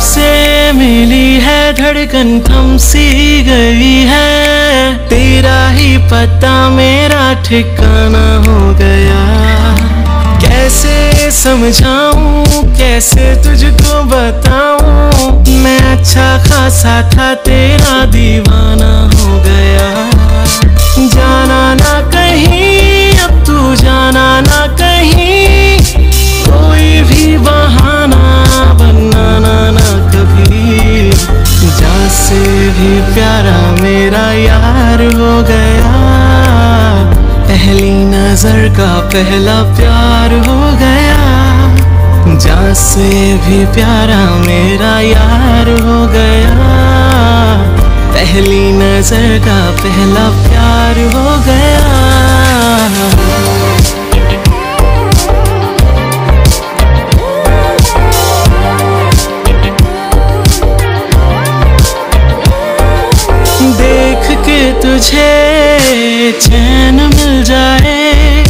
से मिली है, धड़कन थम सी गई है। तेरा ही पता मेरा ठिकाना हो गया। कैसे समझाऊं, कैसे तुझको बताऊँ? मैं अच्छा खासा था, तेरा दीवाना। हो गया। पहली नज़र का पहला प्यार हो गया। जा से भी प्यारा मेरा यार हो गया। पहली नज़र का पहला प्यार हो गया। देख के तुझे चैन मिल जाए।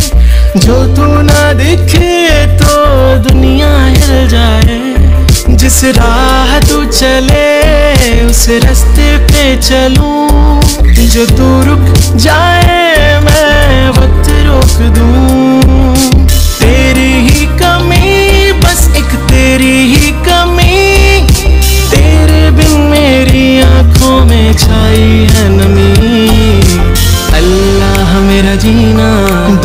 जो तू ना दिखे तो दुनिया हिल जाए। जिस राह तू चले, उस रास्ते पे चलूँ। जो तू रुक जाए, मैं वक्त रोक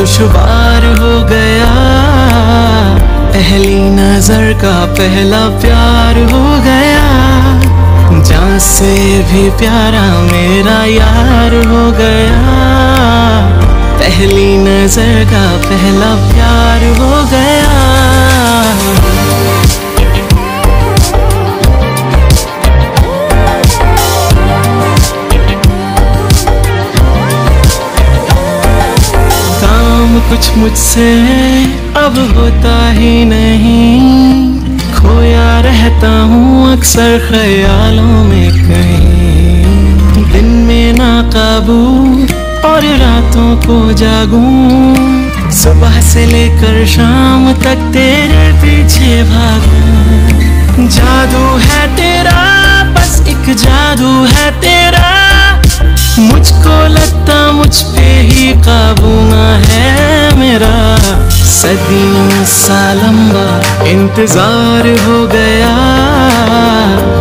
दुश्वार हो गया। पहली नज़र का पहला प्यार हो गया। जहाँ से भी प्यारा मेरा यार हो गया। पहली नज़र का पहला प्यार हो गया। कुछ मुझसे अब होता ही नहीं। खोया रहता हूँ अक्सर ख्यालों में कहीं। दिन में ना काबू और रातों को जागूं। सुबह से लेकर शाम तक तेरे पीछे भागूं। जादू है तेरा, बस एक जादू है तेरा। मुझको लगता मुझ पे ही काबू। सदियों सा लंबा इंतज़ार हो गया।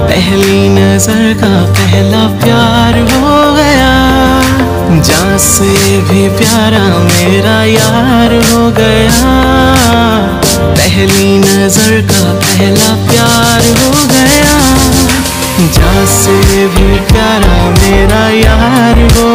पहली नज़र का पहला प्यार हो गया। जा से भी प्यारा मेरा यार हो गया। पहली नज़र का पहला प्यार हो गया। जा से भी प्यारा मेरा यार हो